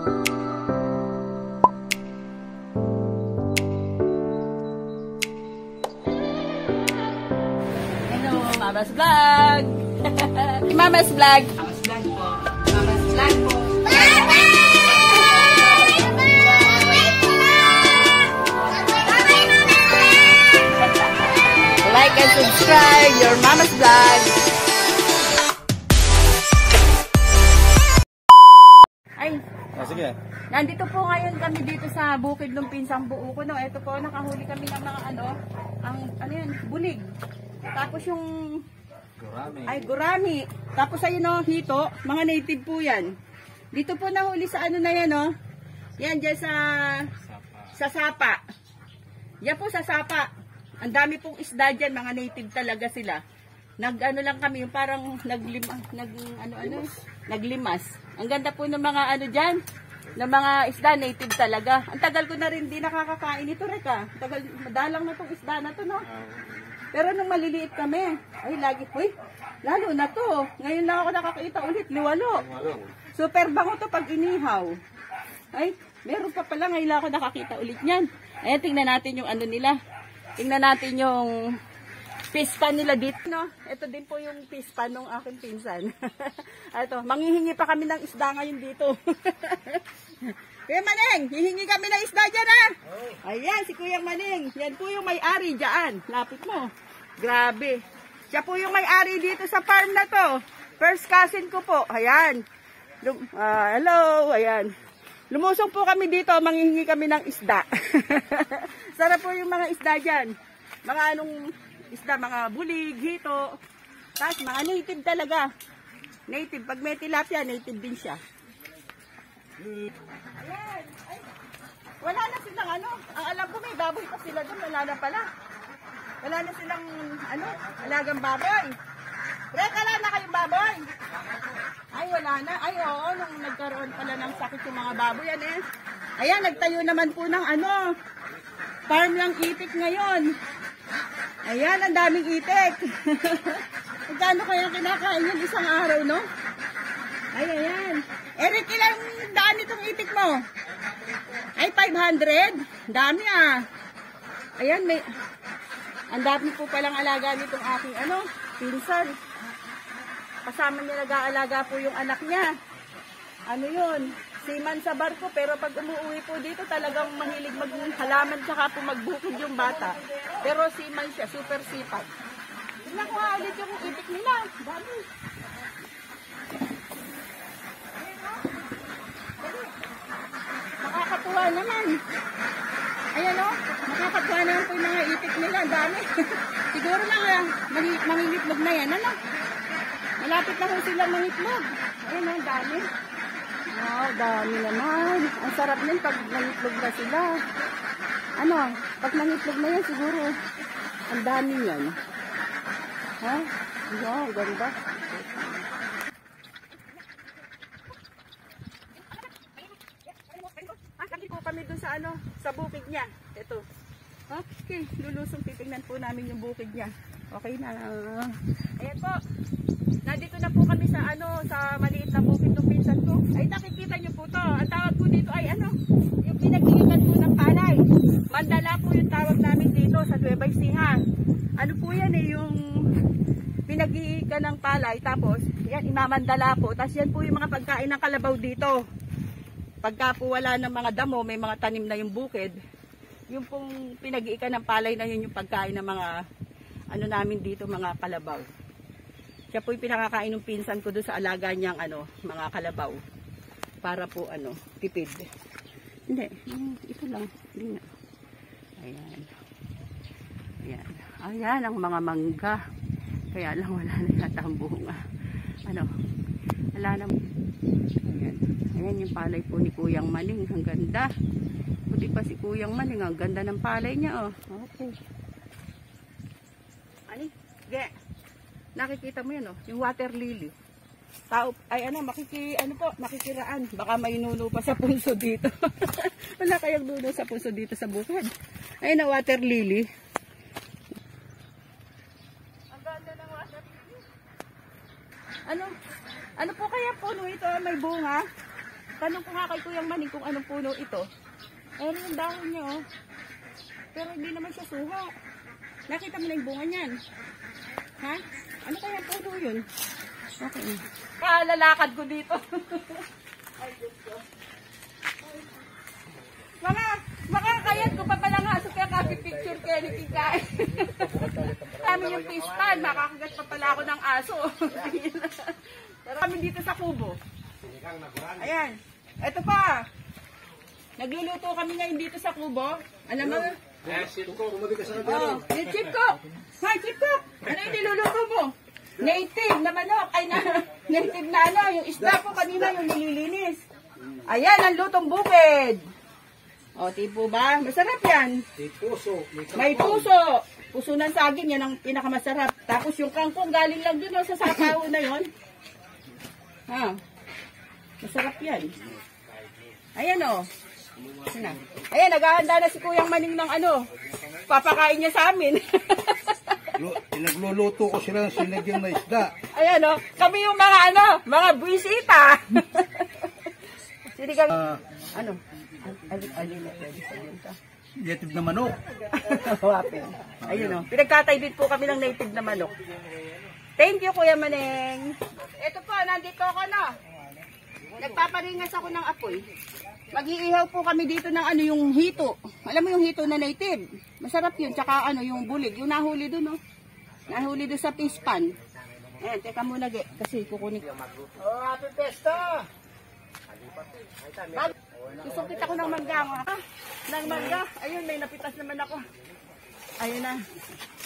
Hello, Mama's Vlog! Mama's Vlog! Mama's vlog. Mama's vlog. Like and subscribe your Mama's Vlog! Sige. nandito po ngayon kami dito sa bukid ng pinsang buo ko. No? Ito po, nakahuli kami ng mga ano, ang, ano yan, bulig. Tapos yung Gurami. Ay, gurami. Tapos ayun o, hito. Mga native po yan. Dito po nahuli sa ano na yan o. Yan, dyan sa, sa sapa. Yan po sa sapa. Ang dami pong isda dyan, mga native talaga sila. Nag ano lang kami, yung parang naglima, nag ano ano, naglimas. Ang ganda po ng mga ano diyan, ng mga isda native talaga. Ang tagal ko na rin di nakakakain ito, Reka. Tagal, madalang na tong isda na to, no? Pero nung maliliit kami, ay lagi, uy, lalo na to. Ngayon lang ako nakakita ulit, liwalo. Super bango to pag inihaw. Ay, meron pa pala, ngayon lang ako nakakita ulit niyan. Ayan, tingnan natin yung ano nila. Tingnan natin yung fish pan nila dito. No? Ito din po yung fish pan ng aking pinsan. Ito, manghihingi pa kami ng isda ngayon dito. Kuya Maneng, hihingi kami ng isda dyan ha. Ayan, si Kuya Maneng. Yan po yung may-ari dyan. Lapit mo. Grabe. Siya po yung may-ari dito sa farm na to. First cousin ko po. Ayan. Lum- ah, hello. Ayan. Lumusong po kami dito. Manghihingi kami ng isda. Sarap po yung mga isda dyan. Mga anong isda, mga bulig, hito. Tapos mga native talaga. Native. Pag may tilapia, native din siya. Ayan. Ay, wala na silang ano. Ang alam ko may baboy pa sila doon. Wala na pala. Wala na silang ano, alagang baboy. Rek, wala na kayong baboy. Ay, wala na. Ay, oo, nung nagkaroon pala ng sakit yung mga baboy yan eh. Ayan, nagtayo naman po ng ano, farm lang itik ngayon. Ayan, ang daming itik. Magkano kaya kinakain yun isang araw, no? Ay, ayan. Eric, ilang daan itong itik mo? Ay, 500? Dami ah. Ayan, may... Ang dami po palang alaga nitong aking ano, pinsan. Kasama niya nag-aalaga po yung anak niya. Ano yun? Seaman sa barko, pero pag umuwi po dito, talagang mahilig maghalaman tsaka po magbukid yung bata. Pero seaman siya, super sipag. Nga ulit yung itik nila. Dami. Nakakatuwa naman. Ayan o, nakakatuwa naman po yung mga itik nila. Dami. Siguro lang uh, mangingitlog na yan. Ano? Malapit na po sila mangitlog. Ayan o, ang dami. Wow, dami naman. Ang sarap din pag nangitlog na sila. Ano, pag nangitlog na yan siguro, ang dami yan. Ha? Wow, ganda. Ah, lagi po kami dun sa ano, sa bukid niya. Ito. Okay, lulusong titingnan po namin yung bukid niya. Okay na. Ayan po. Nandito na po kami sa ano, sa maliit na bukid ng pinsan ko. Ay, nakikita niyo po to. Ang tawag po dito ay ano, yung pinagilitan po ng palay. Mandala po yung tawag namin dito sa Nueva Ecija. Ano po yan eh, yung pinag-iikan ng palay. Tapos, yan, imamandala po. Tapos yan po yung mga pagkain ng kalabaw dito. Pagka po wala ng mga damo, may mga tanim na yung bukid. Yung pong pinag-iikan ng palay na yun yung pagkain ng mga ano namin dito, mga kalabaw. Siya po yung pinakakain ng pinsan ko doon sa alaga niyang ano, mga kalabaw. Para po ano, tipid. Hindi, ito lang. Hindi na. Ayan. Ayan. Ayan ang mga mangga. Kaya lang wala na yata ang bunga. Ano? Wala na. Ayan. Ayan yung palay po ni Kuyang Maning. Ang ganda. Buti pa si Kuyang Maning. Ang ganda ng palay niya. Oh. Okay. Ge. Nakikita mo yun oh. Yung water lily. Tao, ay ano, makiki, ano po, makikiraan. Baka may nuno pa sa punso dito. Wala kayang nuno sa punso dito sa bukid. Ayun na water lily. Ang ganda ng water lily. Ano? Ano po kaya puno ito? May bunga? Tanong ko nga kay Kuyang Maning kung anong puno ito. Ayun yung dahon niya, oh. Pero hindi naman siya suha. Nakita mo na yung bunga niyan. Ha? Ano kaya puno yun? Okay. Kalalakad ko dito. Ay, Diyos ko. Mga, makakayat ko pa pala nga so kaya copy picture kaya ni Kikay. Kami yung fish pan, makakagat pa pala ako ng aso. Pero kami dito sa kubo. Ayan. Ito pa. Nagluluto kami ngayon dito sa kubo. Alam mo? Oh, yung chip ko. Hi, chip ko. Ano yung niluluto mo? Native na manok. Ay, na, native na ano. Yung isda ko kanina yung nililinis. Ayan, ang lutong bukid. O, tipo ba? Masarap yan. May puso. Puso ng saging, yan ang pinakamasarap. Tapos yung kangkong galing lang dun sa sapaw na yon. Ha? Masarap yan. Ayan o. Ayan, naghahanda na si Kuyang Maning ng ano. Papakain niya sa amin. Lu- Pinagluluto ko sila ng sinigang na isda. Ayan o. Kami yung mga ano, mga buwisita. Sinigang. Ah, ano? Alin, alin na pwede sa yun ka. native na manok. Wapin. Ayun o. Pinagkatay din po kami ng native na manok. Thank you, Kuya Maneng. Ito po, nandito ako na. Nagpaparingas ako ng apoy. Mag-iihaw po kami dito ng ano yung hito. Alam mo yung hito na native? Masarap yun. Tsaka ano yung bulig. Yung nahuli dun, no? Nahuli dun sa fish pan. Ayan, teka muna, ge. Kasi kukunin. Oh, happy festa! Bag, susukit ako ng mangga. Ha? Ng mangga. Ayun, may napitas naman ako. Ayun na.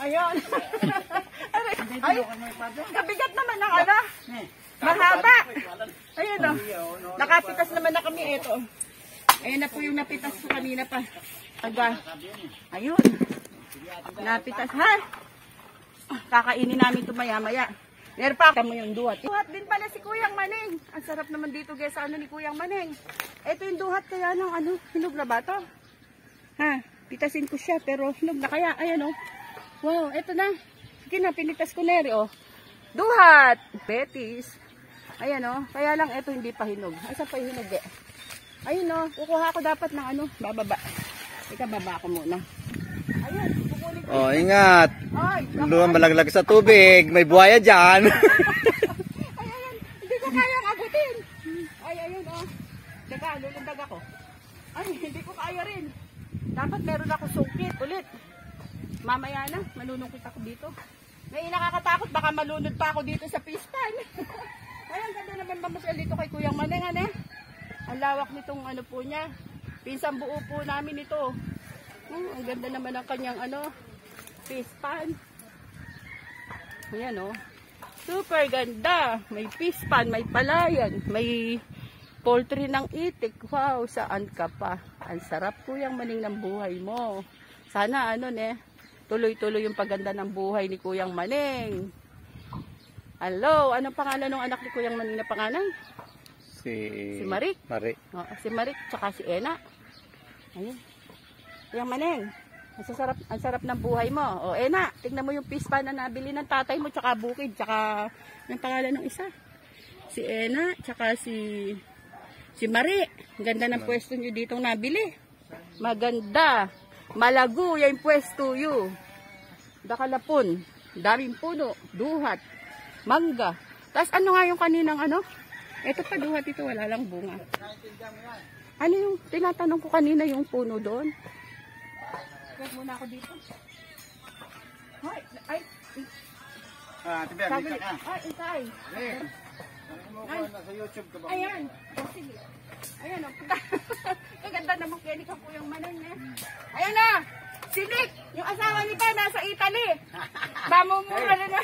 Ayun. Ay, kabigat naman ng ano. Mahaba. Ayun o. Nakapitas naman na kami. Ito. Ayun na po yung napitas ko kanina pa. Aga. Ayun. Napitas. Ha? Kakainin namin ito maya-maya. Meron pa mo yung duhat. Duhat din pala si Kuyang Maneng. Ang sarap naman dito guys sa ano ni Kuyang Maneng. Ito yung duhat kaya ng ano, hinog na ba to? Ha, pitasin ko siya pero hinog na kaya. Ayan oh. Wow, ito na. Sige na, pinitas ko na rin oh. Duhat! Betis. Ayan oh. Kaya lang ito hindi pa hinog. Asa pa hinog eh? Ayun oh. Kukuha ko dapat ng ano, bababa. Ika baba ko muna. Ayun. Oh, ingat. Ay, Luwan malaglag sa tubig. May buhaya dyan. Ay, ayan. Hindi ko kayang abutin. Ay, ayun, oh. Teka, lulundag ako. Ay, hindi ko kaya rin. Dapat meron ako sungkit ulit. Mamaya na, malunungkit ako dito. May nakakatakot, baka malunod pa ako dito sa pistan. Ay, ang ganda naman mamasal dito kay Kuyang Maneng, ano? Ang lawak nitong ano po niya. Pinsang buo po namin ito. Hmm, ang ganda naman ang kanyang ano, pispan. Ayan oh. Super ganda. May fish pan, may palayan, may poultry ng itik. Wow, saan ka pa? Ang sarap po yung maning ng buhay mo. Sana ano ne, tuloy-tuloy yung paganda ng buhay ni Kuyang Maning. Hello, anong pangalan ng anak ni Kuyang Maning na pangalan? si... Si Marik. Mari. Oo, si Marik, tsaka si Ena. Ayun. Kuyang Maneng, ang sarap, ang sarap ng buhay mo. O, Ena, tignan mo yung fish pan na nabili ng tatay mo, tsaka bukid, tsaka yung pangalan ng isa. Si Ena, tsaka si si Mari. Ganda ng pwesto nyo ditong nabili. Maganda. Malago yung pwesto yu. Dakalapon. Daming puno. Duhat. Mangga. Tapos ano nga yung kaninang ano? Ito pa duhat ito. Wala lang bunga. Ano yung tinatanong ko kanina yung puno doon? Wait muna ako dito. Ay, ay, Ah, tibi, sabi, ka na. ay, itay. Ay, Nasa YouTube ka ba? ayan. Oh, sige. Ayan, oh. Ang ganda naman kaya ka po yung manang eh. Ayan na! Si Nick, yung asawa ni Pa, nasa Italy. Mamumura na na.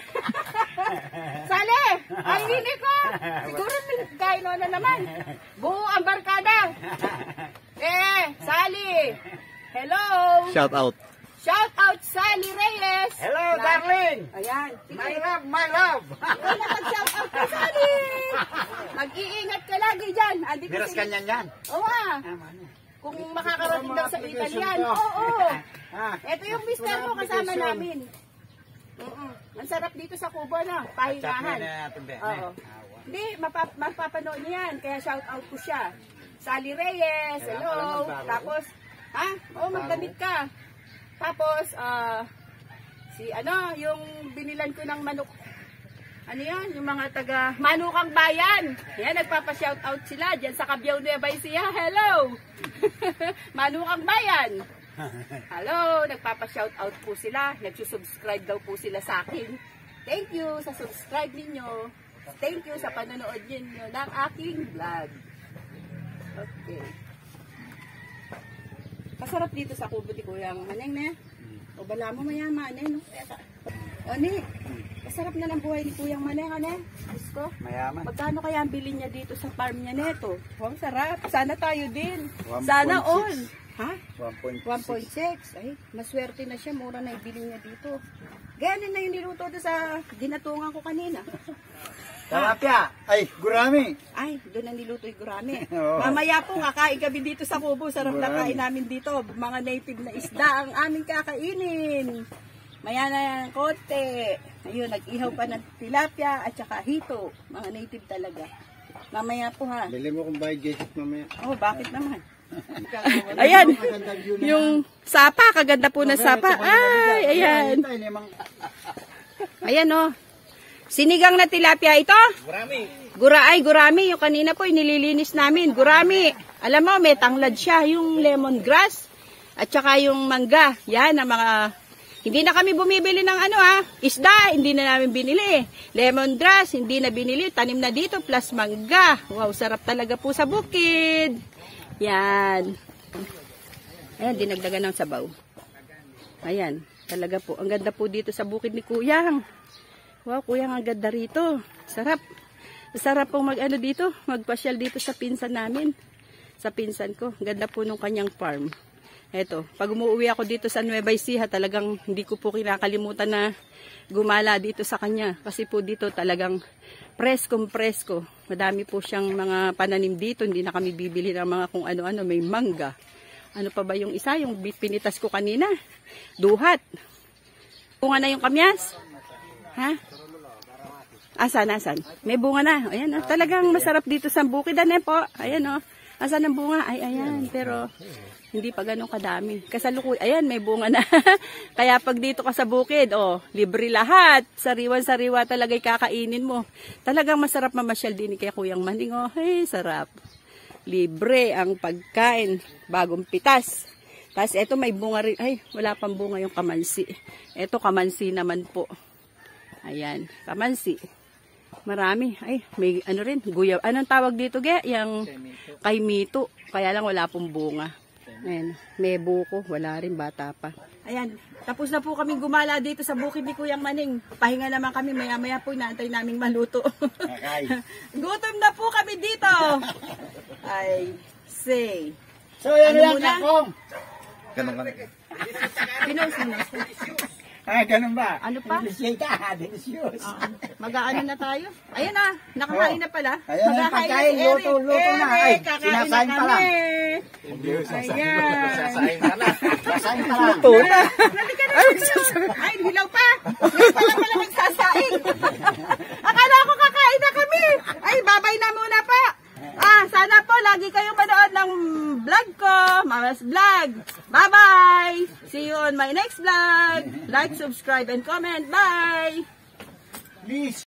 Sali! Ang hini ko! Siguro may kaino na naman. Buo ang barkada. Eh, Sally! Hello! Shout out. Shout out Sally Reyes! Hello, darling! Ayan. My love, my love! Ikaw na mag-shout out kay Sally! Mag-iingat ka lagi dyan. Andi ko si- ka niyan yan. Oo ah. Na. Kung makakarating daw sa Italian. ko. Oo. Ah, Ito yung mister mo kasama namin. Mm Ang sarap dito sa Cuba na. Pahingahan. Oo. Hindi, mapap mapapanood niya yan. Kaya shout out ko siya. Sally Reyes, hello. Tapos, ha? Oo, magdamit ka. Tapos, ah, si ano, yung binilan ko ng manok. Ano yun? Yung mga taga Manukang Bayan. Yan, nagpapa-shoutout sila dyan sa Cabyaw Nueva Ecija. Hello! Manukang Bayan. Hello, nagpapa-shoutout po sila. Nagsusubscribe daw po sila sa akin. Thank you sa subscribe ninyo. Thank you sa panonood ninyo ng aking vlog. Okay. Masarap dito sa kubo ni Kuya Maneng na. O bala mo mayaman eh, no? O ni, masarap na ng buhay ni Kuya Maneng, ano? Diyos ko. Mayaman. Magkano kaya ang bilhin niya dito sa farm niya neto? Oh, sarap. Sana tayo din. 1.6. Sana all. Ha? 1.6. 1.6. Ay, maswerte na siya. Mura na ibili niya dito. Ganyan na yung niluto sa dinatungan ko kanina. Talapia. Ay, gurami. Ay, doon ang niluto yung gurami. Oo. Mamaya po, kakain kami dito sa kubo. Sarap na kain namin dito. Mga native na isda ang aming kakainin. Maya na yan, konti. Ayun, nag-ihaw pa ng tilapia at saka hito. Mga native talaga. Mamaya po ha. Bili mo kung buy gadget mamaya. Oh, bakit naman? Ayan, yung sapa, kaganda po na sapa. Ay, ayan. Ayan oh. Sinigang na tilapia ito? Gurami. Gura ay gurami. Yung kanina po inililinis namin. Gurami. Alam mo, may tanglad siya. Yung lemongrass. At saka yung mangga. Yan ang mga... Hindi na kami bumibili ng ano ah. Isda, hindi na namin binili. Lemongrass, hindi na binili. Tanim na dito plus mangga. Wow, sarap talaga po sa bukid. Yan. Ayan, dinagdagan ng sabaw. Ayan, talaga po. Ang ganda po dito sa bukid ni Kuyang. Wow, Kuyang, ang ganda rito. Sarap. Sarap pong mag-ano dito, magpasyal dito sa pinsan namin. Sa pinsan ko. Ganda po nung kanyang farm. Eto, pag umuwi ako dito sa Nueva Ecija, talagang hindi ko po kinakalimutan na gumala dito sa kanya. Kasi po dito talagang preskong presko. Madami po siyang mga pananim dito. Hindi na kami bibili ng mga kung ano-ano. May mangga. Ano pa ba yung isa? Yung pinitas ko kanina. Duhat. Bunga na yung kamyas. Ha? Asan, asan? May bunga na. Ayan, oh. talagang masarap dito sa bukid. Ano po? Ayan, oh. Asan ang bunga? Ay, ayan. Pero, hindi pa ganun kadami. Kasalukuy, ayan, may bunga na. Kaya pag dito ka sa bukid, oh, libre lahat. Sariwan-sariwa talaga kakainin mo. Talagang masarap mamasyal din kay Kuyang Maning, oh. Hey, sarap. Libre ang pagkain. Bagong pitas. Tapos, eto may bunga rin. Ay, wala pang bunga yung kamansi. Eto, kamansi naman po. Ayan, kamansi. Marami. Ay, may ano rin, guyaw. Anong tawag dito, Ge? Yung kay Mito. Kaya lang wala pong bunga. Ayan, may buko. Wala rin, bata pa. Ayan, tapos na po kaming gumala dito sa bukid ni Kuyang Maning. Pahinga naman kami, maya-maya po inaantay naming maluto. Gutom na po kami dito. Ay, say. So, yan Ano lang muna? kakong. Ganun ka. Pinos mo na. Ay, ganun ba? Ano pa? Deliciosa, delicious. Ah, Mag-aano na tayo? Ayan na, nakakain na pala. Ayan ang Magkakain pagkain, luto, luto na. Ay, Eric, kakain na sinasain pa lang. kami. Ayan. Basahin pa lang. Luto na. Halika na. Ay, hilaw pa. Hindi pa lang pala magsasaing. Akala ko kakain na kami. like, subscribe, and comment. Bye! Please!